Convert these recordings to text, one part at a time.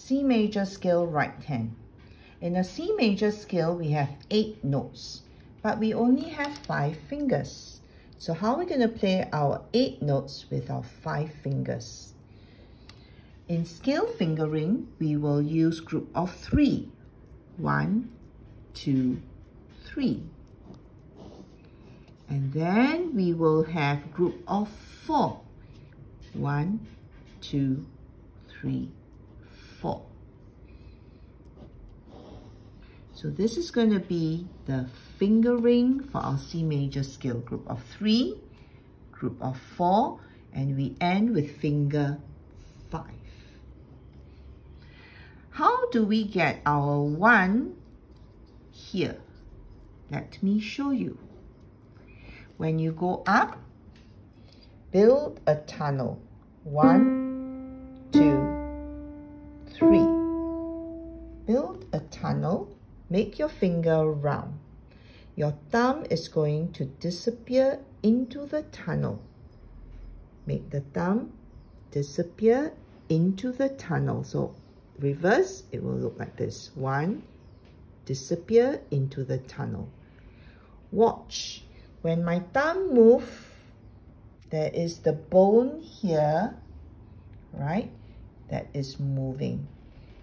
C major scale right hand. In a C major scale, we have eight notes, but we only have five fingers. So how are we going to play our eight notes with our five fingers? In scale fingering, we will use group of three. One, two, three. And then we will have group of four. One, two, three, four. So this is going to be the fingering for our C major scale group of three, group of four, and we end with finger five. How do we get our one here? Let me show you. When you go up, build a tunnel. One, Make your finger round. Your thumb is going to disappear into the tunnel. Make the thumb disappear into the tunnel. So reverse, it will look like this. One, disappear into the tunnel. Watch. When my thumb move, there is the bone here, right, that is moving.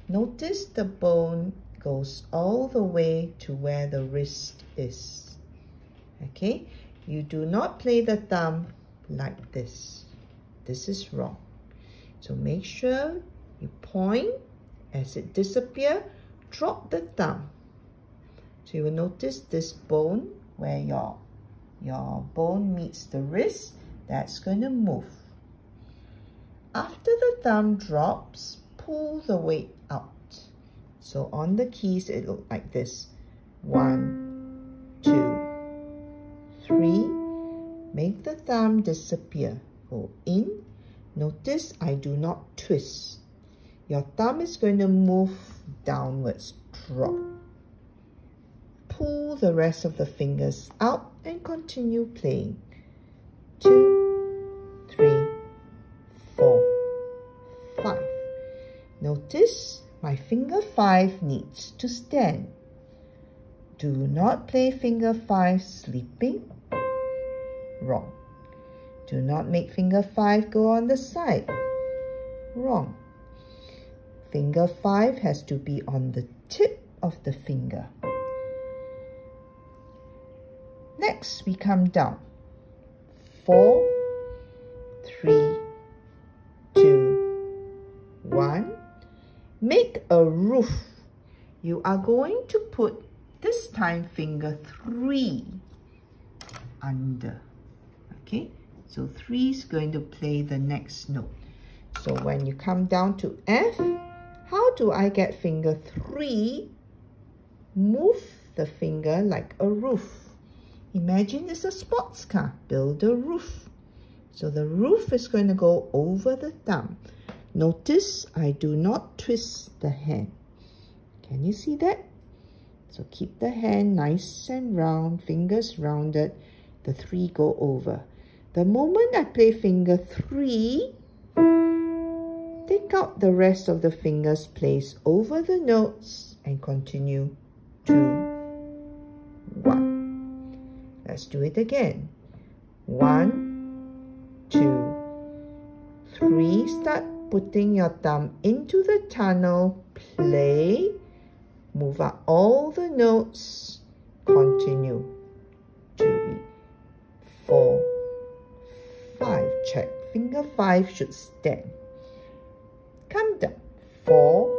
Notice the bone goes all the way to where the wrist is. Okay, you do not play the thumb like this. This is wrong. So make sure you point as it disappear, drop the thumb. So you will notice this bone where your, your bone meets the wrist, that's going to move. After the thumb drops, pull the weight out. So on the keys, it looked like this. One, two, three. Make the thumb disappear. Go in. Notice I do not twist. Your thumb is going to move downwards. Drop. Pull the rest of the fingers out and continue playing. Two, three, four, five. Notice my finger 5 needs to stand. Do not play finger 5 sleeping. Wrong. Do not make finger 5 go on the side. Wrong. Finger 5 has to be on the tip of the finger. Next, we come down. Four, three, two, one. Make a roof. You are going to put this time finger 3 under. Okay, so 3 is going to play the next note. So when you come down to F, how do I get finger 3? Move the finger like a roof. Imagine it's a sports car. Build a roof. So the roof is going to go over the thumb. Notice I do not twist the hand. Can you see that? So keep the hand nice and round, fingers rounded, the three go over. The moment I play finger three, take out the rest of the fingers, place over the notes and continue two, one. Let's do it again. One, two, three, start putting your thumb into the tunnel, play, move up all the notes, continue. Two, four, five. Check. Finger five should stand. Come down. Four,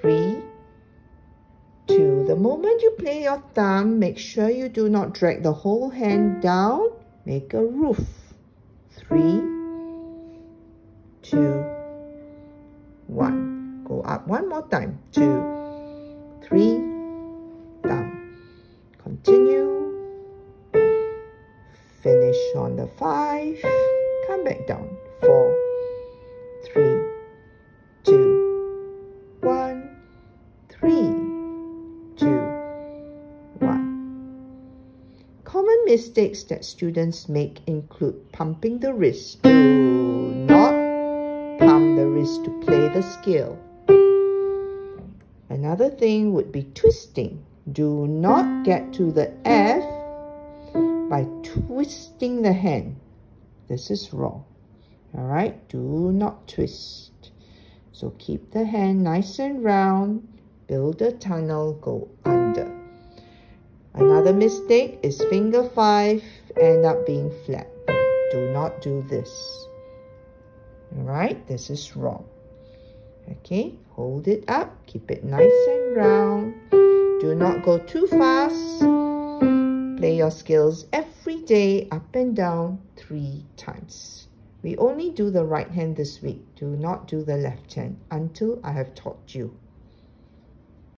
three, two. The moment you play your thumb, make sure you do not drag the whole hand down. Make a roof. Three, two, one. Go up one more time. Two, three, down. Continue. Finish on the five. Come back down. Four, three, two, one, three, two, one. Common mistakes that students make include pumping the wrist. Do not palm the wrist to play the scale. Another thing would be twisting. Do not get to the F by twisting the hand. This is wrong. All right, do not twist. So keep the hand nice and round. Build a tunnel, go under. Another mistake is finger five end up being flat. Do not do this. Right, this is wrong. Okay, hold it up, keep it nice and round. Do not go too fast. Play your scales every day, up and down, three times. We only do the right hand this week. Do not do the left hand until I have taught you.